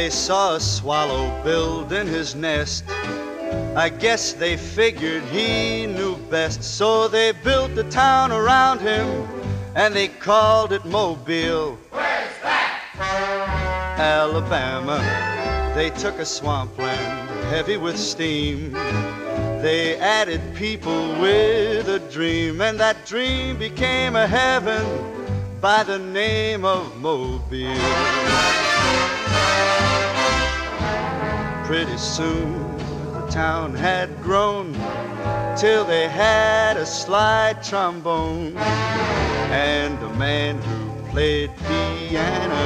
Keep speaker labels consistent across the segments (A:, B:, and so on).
A: they saw a swallow building his nest. I guess they figured he knew best, so they built a town around him and they called it Mobile.
B: Where's that?
A: Alabama. They took a swampland heavy with steam. They added people with a dream, and that dream became a heaven by the name of Mobile. Pretty soon the town had grown till they had a slide trombone and a man who played piano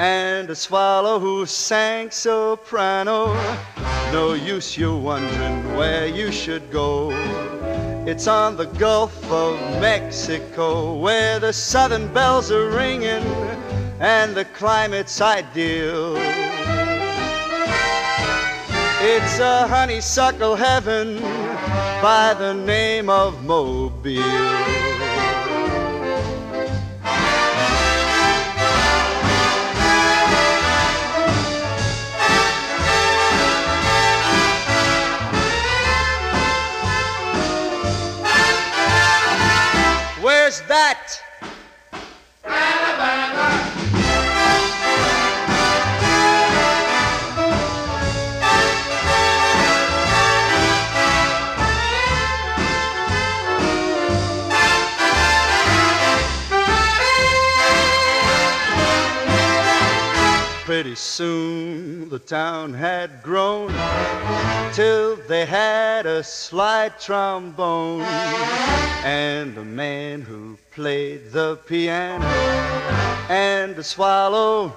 A: and a swallow who sang soprano. No use you wondering where you should go. It's on the Gulf of Mexico where the southern bells are ringing and the climate's ideal. It's a honeysuckle heaven by the name of Mobile. Where's that? Pretty soon the town had grown till they had a slide trombone and a man who played the piano and a swallow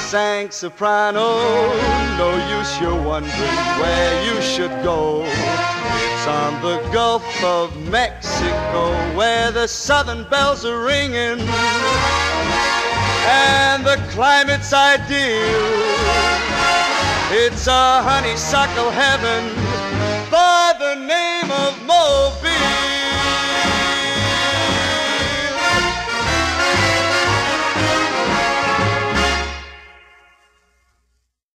A: sang soprano. No use you're wondering where you should go. It's on the Gulf of Mexico where the southern bells are ringing climate's ideal. It's a honeysuckle heaven for the.